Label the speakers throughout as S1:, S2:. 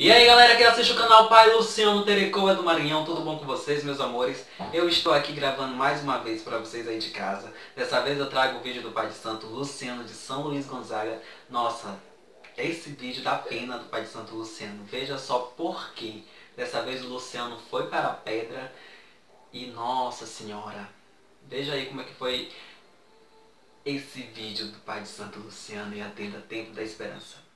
S1: E aí galera que assiste o canal Pai Luciano Terecoa do Maranhão, tudo bom com vocês meus amores? Eu estou aqui gravando mais uma vez para vocês aí de casa. Dessa vez eu trago o vídeo do Pai de Santo Luciano de São Luís Gonzaga. Nossa, esse vídeo dá pena do Pai de Santo Luciano. Veja só por quê. Dessa vez o Luciano foi para a pedra e nossa senhora. Veja aí como é que foi esse vídeo do Pai de Santo Luciano e atenda Tempo da Esperança.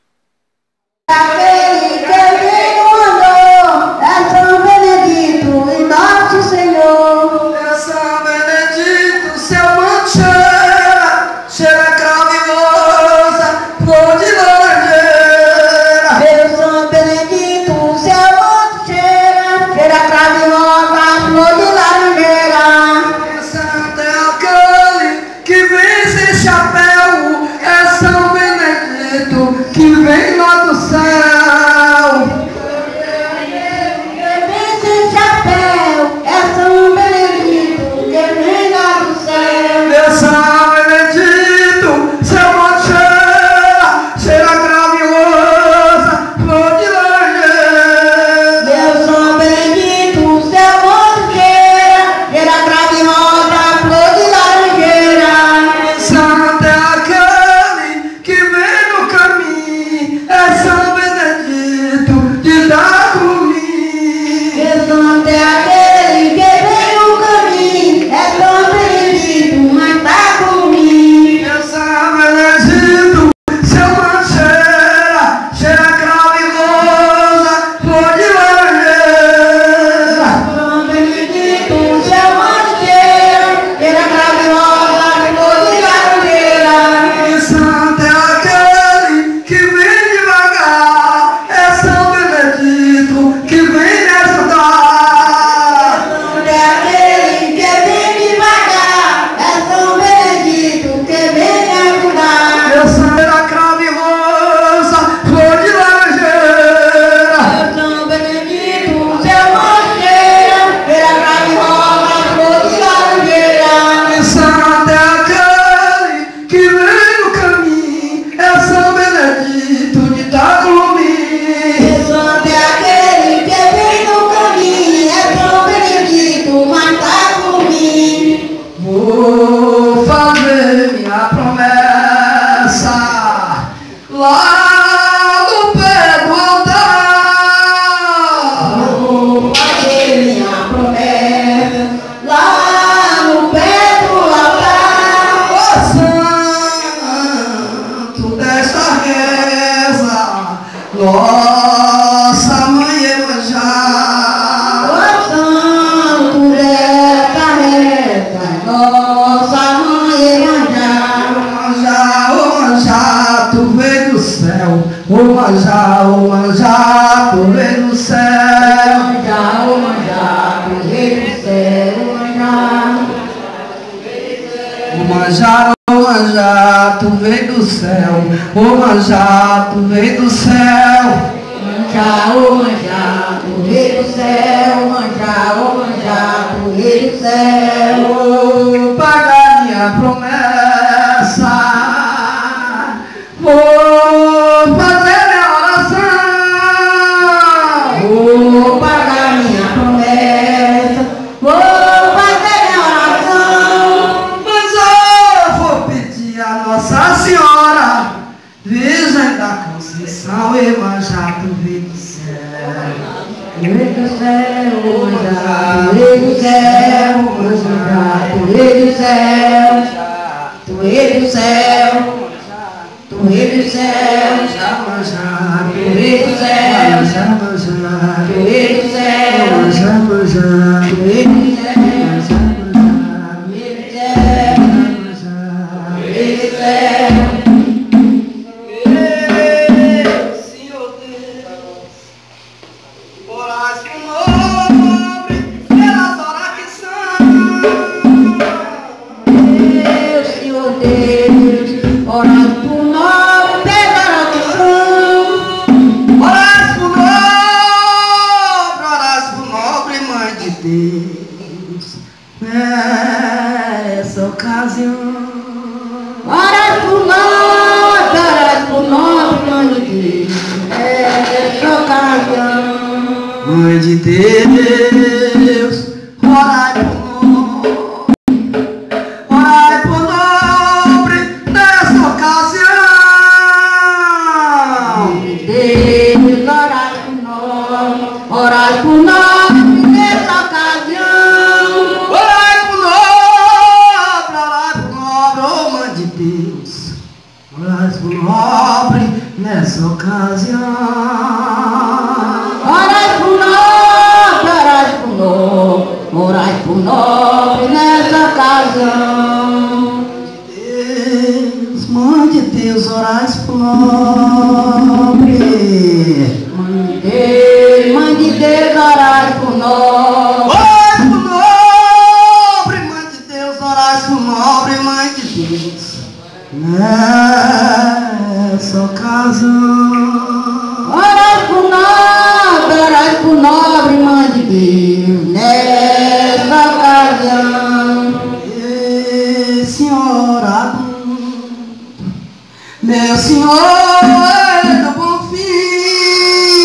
S2: Manjá, ô manjá, tu veio do céu. Manjá, ô manjá, do
S3: rei do céu.
S2: Ô manjá, ô manjá, tu veio do céu. Ô manjá, tu veio do céu.
S3: Manjá, ô manjá, do rei do céu, manjá, ô manjá, do rei do céu.
S2: Céu,
S3: do rei do céu, do rei do céu. Manjá,
S2: manjá,
S3: Do rei do céu,
S2: manjá, manjá,
S3: do rei do céu,
S2: manjá, manjá,
S3: do rei do céu,
S2: manjá,
S3: do rei do céu,
S2: manjá. nobre
S1: nessa casa. Senhora do Bom Fim,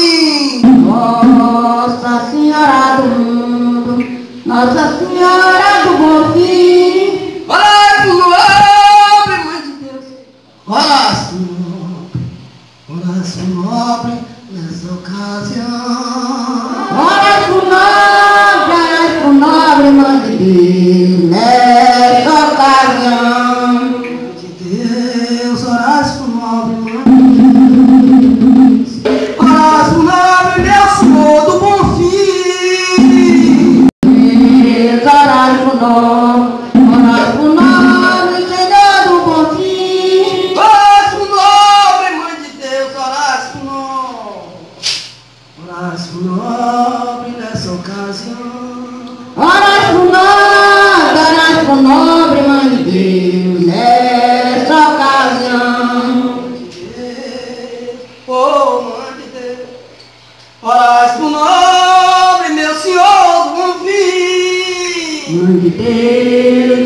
S3: Nossa Senhora do Mundo, Nossa Senhora do Bom Fim,
S1: ora sua nobre Mãe de Deus, ora sua nobre, ora sua nobre nessa ocasião,
S3: ora sua nobre el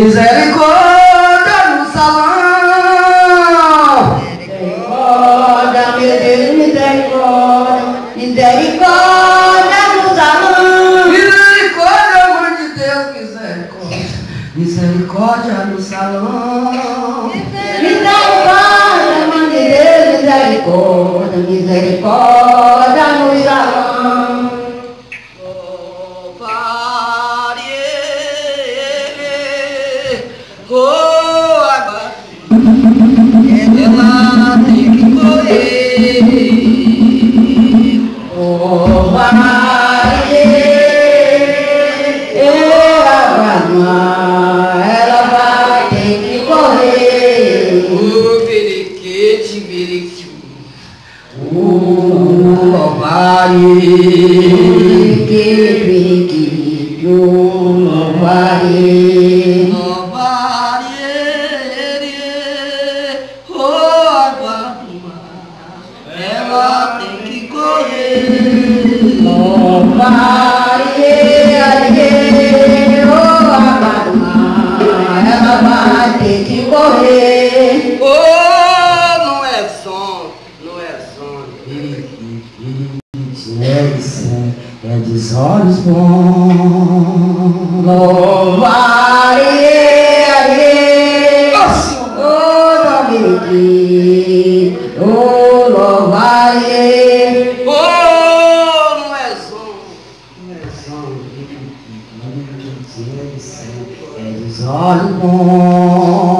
S3: Eles Etibiriki. Olobari. Etibiriki.
S1: Olobari. Olobari. Ela tem que correr.
S3: Olobari. Ela vai ter que correr.
S1: É
S3: dos olhos a Deus. Oh, nome de Oh.
S1: Oh, não é som, não é som.
S3: É dos olhos bons.